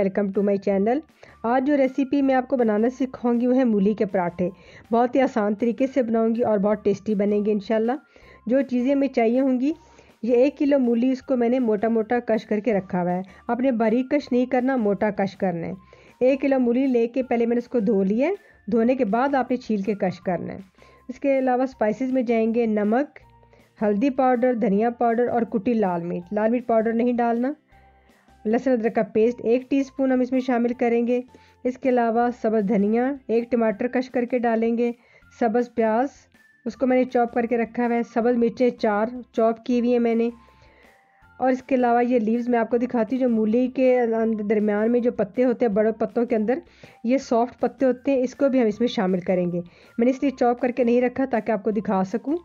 वालेकुम to my channel. आज जो रेसिपी मैं आपको बनाना सिखाऊँगी वो है मूली के पराठे। बहुत ही आसान तरीके से बनाऊँगी और बहुत टेस्टी बनेंगे इंशाल्लाह। जो चीज़ें हमें चाहिए होंगी, ये एक किलो मूली इसको मैंने मोटा मोटा कश करके रखा हुआ है। आपने बारीक कश नहीं करना, मोटा कश करना है। एक किलो मूली लेके पहले मैंने उसको धो लिया है। धोने के बाद आपने छील के कश करना है। इसके अलावा स्पाइसेस में जाएँगे नमक, हल्दी पाउडर, धनिया पाउडर और कुटी लाल मिर्च। लाल मिर्च पाउडर नहीं डालना। लहसुन, अदरक का पेस्ट एक टीस्पून हम इसमें शामिल करेंगे। इसके अलावा सब्ज़ धनिया एक टमाटर कश करके डालेंगे। सब्ज़ प्याज, उसको मैंने चॉप करके रखा हुआ है। सब्ज़ मिर्चें चार चॉप की हुई है मैंने। और इसके अलावा ये लीव्स मैं आपको दिखाती हूँ, जो मूली के दरमियान में जो पत्ते होते हैं, बड़े पत्तों के अंदर, ये सॉफ्ट पत्ते होते हैं, इसको भी हम इसमें शामिल करेंगे। मैंने इसलिए चॉप करके नहीं रखा ताकि आपको दिखा सकूँ।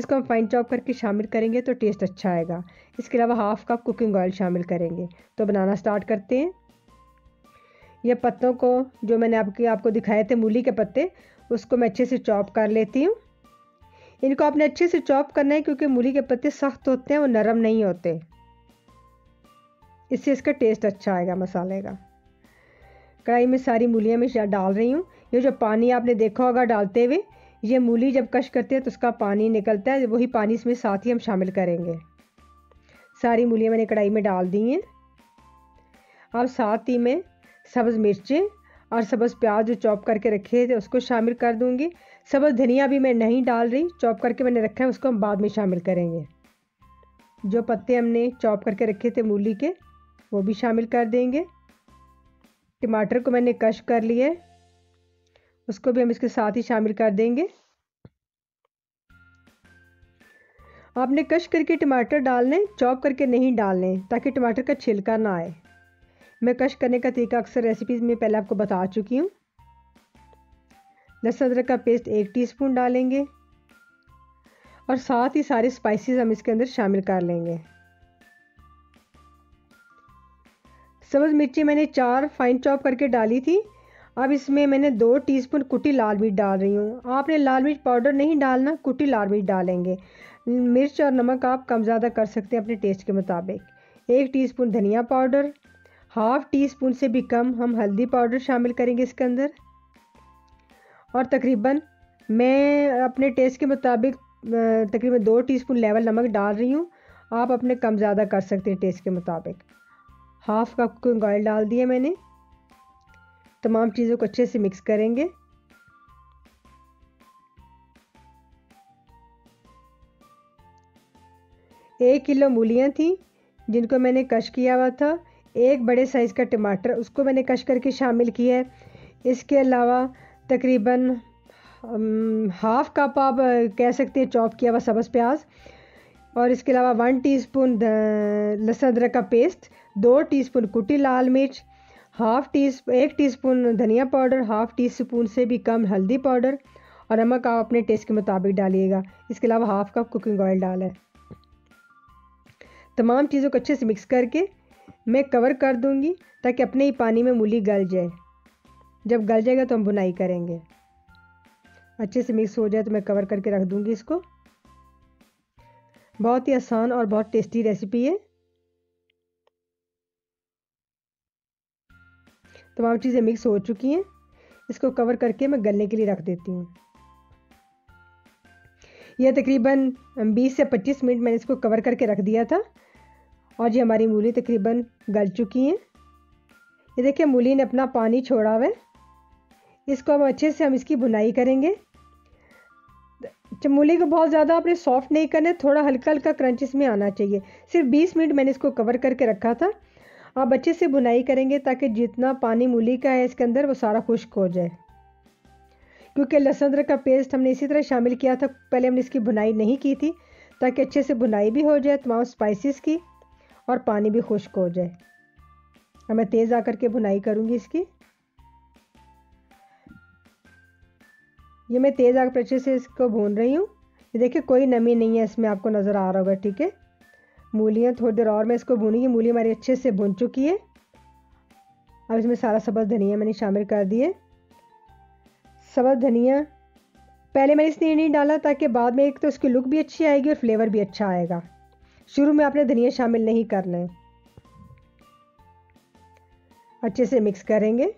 इसको हम फाइन चॉप करके शामिल करेंगे तो टेस्ट अच्छा आएगा। इसके अलावा हाफ़ कप कुकिंग ऑयल शामिल करेंगे। तो बनाना स्टार्ट करते हैं। यह पत्तों को, जो मैंने आपके, आपको दिखाए थे मूली के पत्ते, उसको मैं अच्छे से चॉप कर लेती हूँ। इनको आपने अच्छे से चॉप करना है क्योंकि मूली के पत्ते सख्त होते हैं और नरम नहीं होते। इससे इसका टेस्ट अच्छा आएगा मसाले का। कढ़ाई में सारी मूलियाँ मैं डाल रही हूँ। ये जो पानी आपने देखा होगा डालते हुए ये मूली जब कश करते हैं तो उसका पानी निकलता है, वही पानी इसमें साथ ही हम शामिल करेंगे। सारी मूलियाँ मैंने कढ़ाई में डाल दी हैं। अब साथ ही में सब्ज़ मिर्चें और सब्ज़ प्याज जो चॉप करके रखे थे, उसको शामिल कर दूँगी। सब्ज़ धनिया भी मैं नहीं डाल रही, चॉप करके मैंने रखा है, उसको हम बाद में शामिल करेंगे। जो पत्ते हमने चॉप करके रखे थे मूली के, वो भी शामिल कर देंगे। टमाटर को मैंने कश कर लिया उसको भी हम इसके साथ ही शामिल कर देंगे। आपने कश करके टमाटर डालने, चॉप करके नहीं डालने, ताकि टमाटर का छिलका ना आए। मैं कश करने का तरीका अक्सर रेसिपीज़ में पहले आपको बता चुकी हूँ। लहसुन अदरक का पेस्ट एक टीस्पून डालेंगे। और साथ ही सारे स्पाइसेस हम इसके अंदर शामिल कर लेंगे। सब्ज़ मिर्ची मैंने चार फाइन चॉप करके डाली थी। अब इसमें मैंने दो टीस्पून कुटी लाल मिर्च डाल रही हूँ। आपने लाल मिर्च पाउडर नहीं डालना, कुटी लाल मिर्च डालेंगे। मिर्च और नमक आप कम ज़्यादा कर सकते हैं अपने टेस्ट के मुताबिक। एक टीस्पून धनिया पाउडर हाफ़ टी स्पून से भी कम हम हल्दी पाउडर शामिल करेंगे इसके अंदर। और तकरीबन मैं अपने टेस्ट के मुताबिक तकरीबन दो टीस्पून लेवल नमक डाल रही हूँ। आप अपने कम ज़्यादा कर सकते हैं टेस्ट के मुताबिक। हाफ़ कप कुकिंग ऑयल डाल दिया मैंने। तमाम चीज़ों को अच्छे से मिक्स करेंगे। एक किलो मूलियाँ थी, जिनको मैंने कश किया हुआ था। एक बड़े साइज़ का टमाटर, उसको मैंने कश करके शामिल किया है। इसके अलावा तकरीबन हाफ़ कप आप कह सकते हैं चॉप किया हुआ सब्ज़ प्याज। और इसके अलावा वन टीस्पून लहसुन अदरक का पेस्ट दो टीस्पून कुटी लाल मिर्च हाफ़ टी एक टीस्पून धनिया पाउडर, हाफ़ टी स्पून से भी कम हल्दी पाउडर और नमक आप अपने टेस्ट के मुताबिक डालिएगा। इसके अलावा हाफ़ कप कुकिंग ऑयल डाला। तमाम चीज़ों को अच्छे से मिक्स करके मैं कवर कर दूँगी ताकि अपने ही पानी में मूली गल जाए। जब गल जाएगा तो हम बुनाई करेंगे। अच्छे से मिक्स हो जाए तो मैं कवर करके रख दूँगी इसको। बहुत ही आसान और बहुत टेस्टी रेसिपी है। तमाम चीज़ें मिक्स हो चुकी हैं। इसको कवर करके मैं गलने के लिए रख देती हूँ। यह तकरीबन 20 से 25 मिनट मैंने इसको कवर करके रख दिया था। और ये हमारी मूली तकरीबन गल चुकी हैं। ये देखिए, मूली ने अपना पानी छोड़ा हुआ है। इसको अब अच्छे से हम इसकी बुनाई करेंगे। मूली को बहुत ज़्यादा आपने सॉफ्ट नहीं करना थोड़ा हल्का हल्का क्रंच इसमें आना चाहिए। सिर्फ़ 20 मिनट मैंने इसको कवर करके रखा था। आप अच्छे से बुनाई करेंगे ताकि जितना पानी मूली का है इसके अंदर वो सारा खुश्क हो जाए। क्योंकि लहसुन अदरक का पेस्ट हमने इसी तरह शामिल किया था, पहले हमने इसकी बुनाई नहीं की थी, ताकि अच्छे से बुनाई भी हो जाए, तमाम स्पाइसेस की, और पानी भी खुश्क हो जाए। अब मैं तेज़ आकर के बुनाई करूँगी इसकी। ये मैं तेज़ आकर अच्छे से इसको भून रही हूँ। ये देखिए, कोई नमी नहीं है इसमें, आपको नज़र आ रहा होगा, ठीक है? मूलियाँ थोड़ी देर और मैं इसको भूनूँगी। मूली हमारी अच्छे से भुन चुकी है। अब इसमें सारा सब्ज़ धनिया मैंने शामिल कर दिए। सब्ज़ धनिया, पहले मैंने इसलिए नहीं डाला, ताकि बाद में एक तो उसकी लुक भी अच्छी आएगी और फ्लेवर भी अच्छा आएगा। शुरू में आपने धनिया शामिल नहीं करना है। अच्छे से मिक्स करेंगे।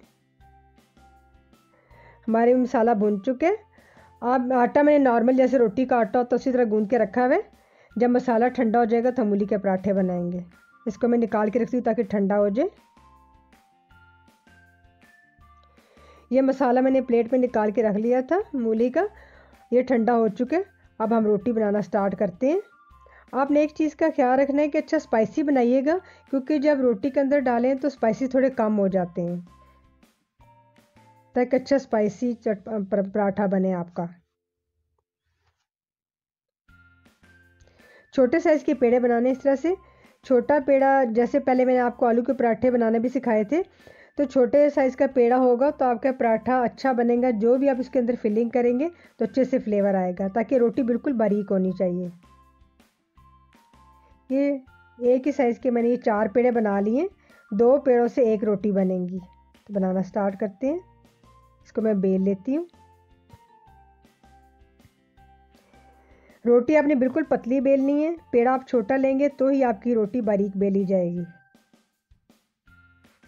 हमारे मसाला भून चुके अब आटा मैंने नॉर्मल जैसे रोटी का आटा होता है, उसी तरह गूंद के रखा हुआ है। जब मसाला ठंडा हो जाएगा तो हम मूली के पराठे बनाएँगे। इसको मैं निकाल के रखती हूँ ताकि ठंडा हो जाए। ये मसाला मैंने प्लेट में निकाल के रख लिया था मूली का। ये ठंडा हो चुके अब हम रोटी बनाना स्टार्ट करते हैं। आपने एक चीज़ का ख्याल रखना है कि अच्छा स्पाइसी बनाइएगा, क्योंकि जब रोटी के अंदर डालें तो स्पाइसी थोड़े कम हो जाते हैं। ताकि अच्छा स्पाइसी पराठा बने आपका। छोटे साइज़ के पेड़े बनाने इस तरह से। छोटा पेड़ा, जैसे पहले मैंने आपको आलू के पराठे बनाने भी सिखाए थे तो छोटे साइज़ का पेड़ा होगा तो आपका पराठा अच्छा बनेगा, जो भी आप इसके अंदर फिलिंग करेंगे तो अच्छे से फ्लेवर आएगा, ताकि रोटी बिल्कुल बारीक होनी चाहिए। ये, एक ही साइज़ के मैंने ये चार पेड़े बना लिए दो पेड़ों से एक रोटी बनेगी। तो बनाना स्टार्ट करते हैं। इसको मैं बेल लेती हूँ। रोटी आपने बिल्कुल पतली बेलनी है, पेड़ा आप छोटा लेंगे तो ही आपकी रोटी बारीक बेली जाएगी।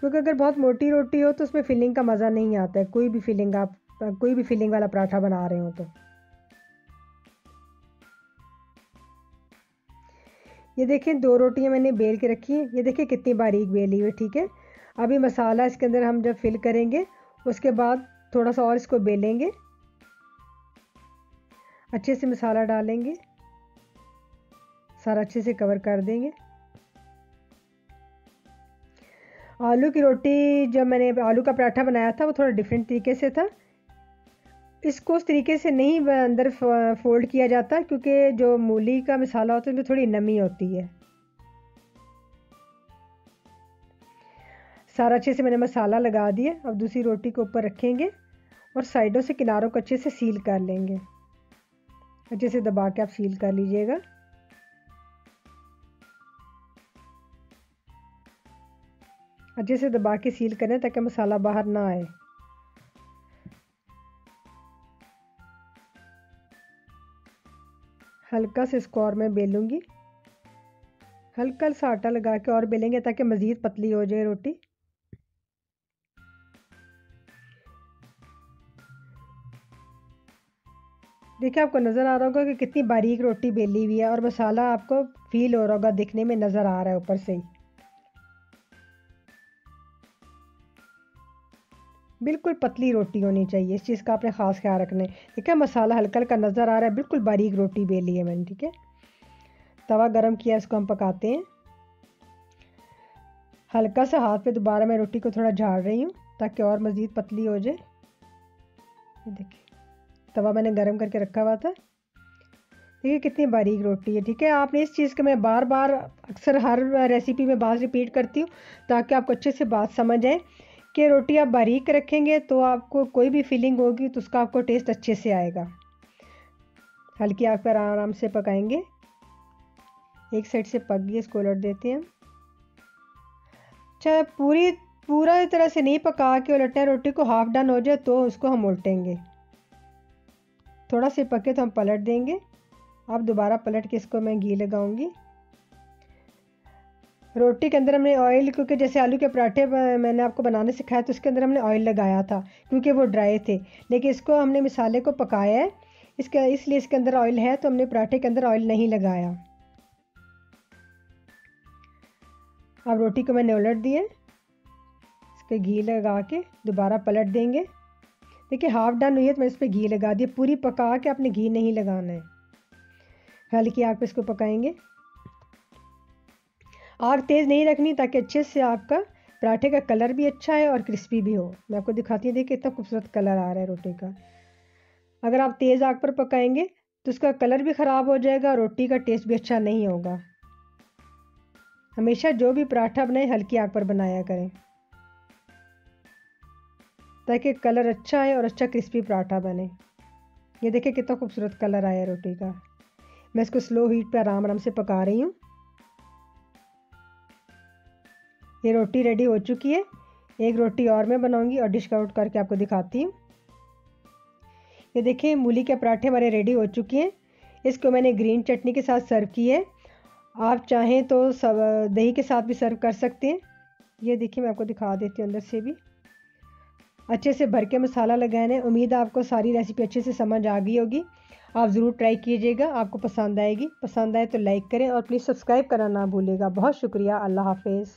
क्योंकि अगर बहुत मोटी रोटी हो तो उसमें फिलिंग का मज़ा नहीं आता है, कोई भी फिलिंग आप, कोई भी फिलिंग वाला पराठा बना रहे हो तो। ये देखें, दो रोटियाँ मैंने बेल के रखी हैं, ये देखिए कितनी बारीक बेली हुई, ठीक है? अभी मसाला इसके अंदर हम जब फिल करेंगे, उसके बाद थोड़ा सा और इसको बेलेंगे। अच्छे से मसाला डालेंगे। सारा अच्छे से कवर कर देंगे। आलू की रोटी जब मैंने आलू का पराठा बनाया था, वो थोड़ा डिफरेंट तरीके से था। इसको उस तरीके से नहीं अंदर फोल्ड किया जाता क्योंकि जो मूली का मसाला होता है, उसमें थोड़ी नमी होती है। सारा अच्छे से मैंने मसाला लगा दिया। अब दूसरी रोटी को ऊपर रखेंगे और साइडों से किनारों को अच्छे से सील कर लेंगे। अच्छे से दबा के आप सील कर लीजिएगा। अच्छे से दबा के सील करें ताकि मसाला बाहर ना आए। हल्का से इसको और मैं बेलूँगी हल्का सा आटा लगा के और बेलेंगे ताकि मज़ीद पतली हो जाए रोटी। देखिए, आपको नज़र आ रहा होगा कि कितनी बारीक रोटी बेली हुई है और मसाला आपको फील हो रहा होगा दिखने में नज़र आ रहा है ऊपर से ही। बिल्कुल पतली रोटी होनी चाहिए, इस चीज़ का आपने ख़ास ख्याल रखना है। ठीक है, मसाला हल्का हल्का नज़र आ रहा है, बिल्कुल बारीक रोटी बेली है मैंने, ठीक है। तवा गरम किया, इसको हम पकाते हैं। हल्का सा हाथ पे दोबारा मैं रोटी को थोड़ा झाड़ रही हूँ, ताकि और मज़ीद पतली हो जाए। देखिए। तवा मैंने गर्म करके रखा हुआ था। देखिए कितनी बारीक रोटी है, ठीक है? आपने इस चीज़ को मैं बार बार अक्सर हर रेसिपी में बात रिपीट करती हूँ, ताकि आपको अच्छे से बात समझ आए कि रोटी आप बारीक रखेंगे तो आपको कोई भी फीलिंग होगी तो उसका आपको टेस्ट अच्छे से आएगा। हल्की आग पर आराम से पकाएँगे। एक साइड से पक गई, इसको उलट देते हैं। अच्छा पूरी, पूरा तरह से नहीं पका के उलटे रोटी को हाफ़ डन हो जाए तो उसको हम उल्टेंगे। थोड़ा से पके तो हम पलट देंगे। अब दोबारा पलट के इसको मैं घी लगाऊँगी। रोटी के अंदर हमने ऑयल क्योंकि जैसे आलू के पराठे मैंने आपको बनाने सिखाया तो उसके अंदर हमने ऑयल लगाया था, क्योंकि वो ड्राई थे। लेकिन इसको हमने मिसाले को पकाया है। इसके, इसलिए इसके अंदर ऑयल है तो हमने पराठे के अंदर ऑयल नहीं लगाया। अब रोटी को मैंने उलट दिए इसके घी लगा के दोबारा पलट देंगे। देखिए हाफ़ डन हुई है तो मैं इस पर घी लगा दिया। पूरी पका के आपने घी नहीं लगाना है। हल्की आग पे इसको पकाएँगे। आग तेज़ नहीं रखनी ताकि अच्छे से आपका पराठे का कलर भी अच्छा है और क्रिस्पी भी हो। मैं आपको दिखाती हूँ, देखिए, इतना खूबसूरत कलर आ रहा है रोटी का। अगर आप तेज़ आग पर पकाएँगे तो उसका कलर भी ख़राब हो जाएगा रोटी का टेस्ट भी अच्छा नहीं होगा। हमेशा जो भी पराठा बनाए, हल्की आग पर बनाया करें। ताकि कलर अच्छा आए और अच्छा क्रिस्पी पराठा बने। ये देखिए कितना खूबसूरत कलर आया रोटी का। मैं इसको स्लो हीट पे आराम आराम से पका रही हूँ। ये रोटी रेडी हो चुकी है। एक रोटी और मैं बनाऊँगी और डिश आउट करके आपको दिखाती हूँ। ये देखिए मूली के पराठे हमारे रेडी हो चुके हैं। इसको मैंने ग्रीन चटनी के साथ सर्व की है। आप चाहें तो सब, दही के साथ भी सर्व कर सकते हैं। ये देखिए मैं आपको दिखा देती हूँ अंदर से भी। अच्छे से भर के मसाला लगाना है उम्मीद आपको सारी रेसिपी अच्छे से समझ आ गई होगी। आप ज़रूर ट्राई कीजिएगा, आपको पसंद आएगी। पसंद आए तो लाइक करें और प्लीज़ सब्सक्राइब करना ना भूलेगा बहुत शुक्रिया, अल्लाह हाफिज़।